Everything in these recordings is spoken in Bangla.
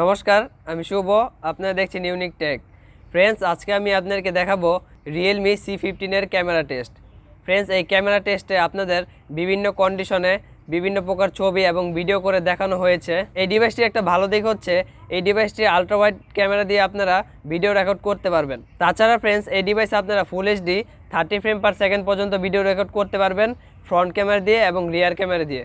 নমস্কার, আমি শুভ, আপনারা দেখছেন ইউনিক টেক ফ্রেন্ডস আজকে আমি আপনাদেরকে দেখাবো রিয়েলমি সি ফিফটিনের ক্যামেরা টেস্ট ফ্রেন্ডস এই ক্যামেরা টেস্টে আপনাদের বিভিন্ন কন্ডিশনে বিভিন্ন প্রকার ছবি এবং ভিডিও করে দেখানো হয়েছে। এই ডিভাইসটির একটা ভালো দিক হচ্ছে, এই ডিভাইসটি আলট্রা ওয়াইড ক্যামেরা দিয়ে আপনারা ভিডিও রেকর্ড করতে পারবেন। তাছাড়া ফ্রেন্ডস এই ডিভাইসে আপনারা full HD thirty frame per second পর্যন্ত ভিডিও রেকর্ড করতে পারবেন ফ্রন্ট ক্যামেরা দিয়ে এবং রিয়ার ক্যামেরা দিয়ে।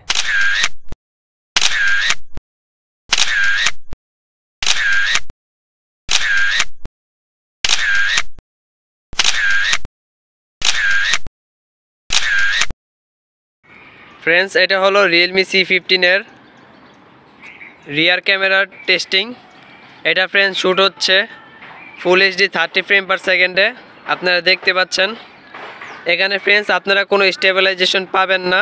ফ্রেন্ডস এটা হলো রিয়েলমি সি ফিফটিনের রিয়ার ক্যামেরার টেস্টিং এটা ফ্রেন্ডস শ্যুট হচ্ছে full HD thirty frame per সেকেন্ডে আপনারা দেখতে পাচ্ছেন। এখানে ফ্রেন্ডস আপনারা কোনো স্টেবিলাইজেশন পাবেন না।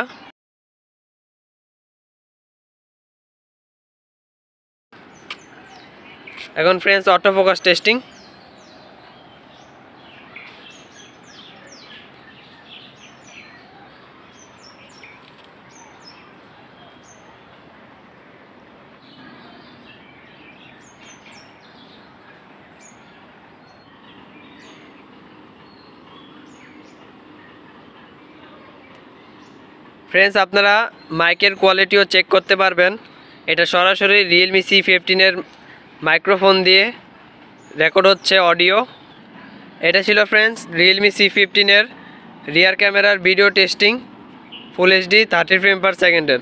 এখন friends auto focus testing friends আপনারা মাইকের কোয়ালিটিও চেক করতে পারবেন। এটা সরাসরি রিয়েলমি সি ফিফটিনের মাইক্রোফোন দিয়ে রেকর্ড হচ্ছে অডিও এটা ছিল ফ্রেন্ডস রিয়েলমি সি ফিফটিনের রিয়ার ক্যামেরার video testing full HD thirty frame per সেকেন্ডের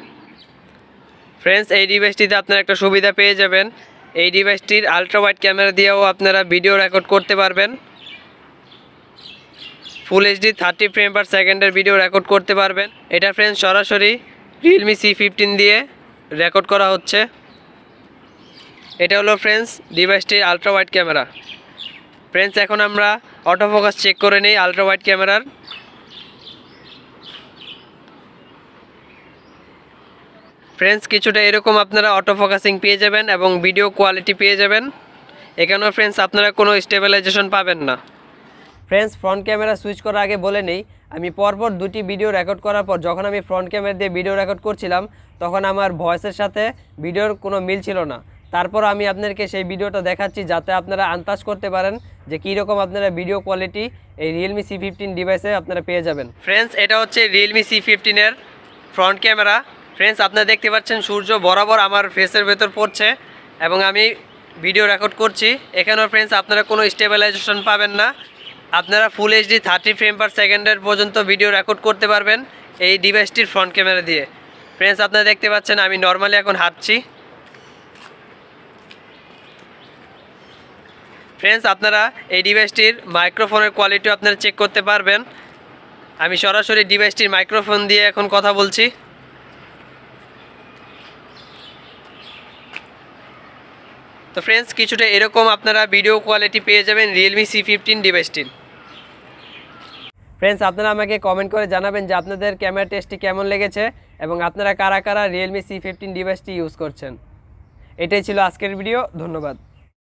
ফ্রেন্ডস এই ডিভাইসটিতে আপনারা একটা সুবিধা পেয়ে যাবেন। এই ডিভাইসটির আলট্রা ওয়াইড ক্যামেরা দিয়েও আপনারা ভিডিও রেকর্ড করতে পারবেন। Full HD thirty frame per সেকেন্ডের ভিডিও রেকর্ড করতে পারবেন। এটা ফ্রেন্ডস সরাসরি রিয়েলমি সি ফিফটিন দিয়ে রেকর্ড করা হচ্ছে। এটা হলো ফ্রেন্ডস ডিভাইসটির আলট্রা ওয়াইড ক্যামেরা ফ্রেন্ডস এখন আমরা অটো ফোকাস চেক করে নিই আলট্রা ওয়াইড ক্যামেরার ফ্রেন্ডস কিছুটা এরকম আপনারা অটো ফোকাসিং পেয়ে যাবেন এবং ভিডিও কোয়ালিটি পেয়ে যাবেন। এখানেও ফ্রেন্ডস আপনারা কোনো স্টেবিলাইজেশন পাবেন না। ফ্রেন্ডস ফ্রন্ট ক্যামেরা সুইচ করার আগে বলে নেই, আমি পরপর দুটি ভিডিও রেকর্ড করার পর যখন আমি ফ্রন্ট ক্যামেরা দিয়ে ভিডিও রেকর্ড করছিলাম, তখন আমার ভয়েসের সাথে ভিডিওর কোনো মিল ছিল না। তারপর আমি আপনাদেরকে সেই ভিডিওটা দেখাচ্ছি যাতে আপনারা আন্দাজ করতে পারেন যে কীরকম আপনারা ভিডিও কোয়ালিটি এই রিয়েলমি সি ফিফটিন ডিভাইসে আপনারা পেয়ে যাবেন। ফ্রেন্ডস, এটা হচ্ছে রিয়েলমি সি ফিফটিনের ফ্রন্ট ক্যামেরা ফ্রেন্ডস, আপনারা দেখতে পাচ্ছেন সূর্য বরাবর আমার ফেসের ভেতর পড়ছে এবং আমি ভিডিও রেকর্ড করছি। এখানেও ফ্রেন্ডস, আপনারা কোনো স্টেবিলাইজেশন পাবেন না। আপনারা full HD thirty frame per সেকেন্ডের পর্যন্ত ভিডিও রেকর্ড করতে পারবেন এই ডিভাইসটির ফ্রন্ট ক্যামেরা দিয়ে। ফ্রেন্ডস আপনারা দেখতে পাচ্ছেন, আমি নর্মালি এখন হাঁটছি। ফ্রেন্ডস আপনারা এই ডিভাইসটির মাইক্রোফোনের কোয়ালিটিও আপনারা চেক করতে পারবেন। আমি সরাসরি ডিভাইসটির মাইক্রোফোন দিয়ে এখন কথা বলছি। তো ফ্রেন্ডস কিছুটা এরকম আপনারা ভিডিও কোয়ালিটি পেয়ে যাবেন রিয়েলমি সি ফিফটিন ডিভাইসটির ফ্রেন্ডস আপনারা আমাকে কমেন্ট করে জানাবেন যে আপনাদের ক্যামেরা টেস্টটি কেমন লেগেছে এবং আপনারা কারা কারা রিয়েলমি সি ফিফটিন ডিভাইসটি ইউজ করছেন। এটাই ছিল আজকের ভিডিও ধন্যবাদ।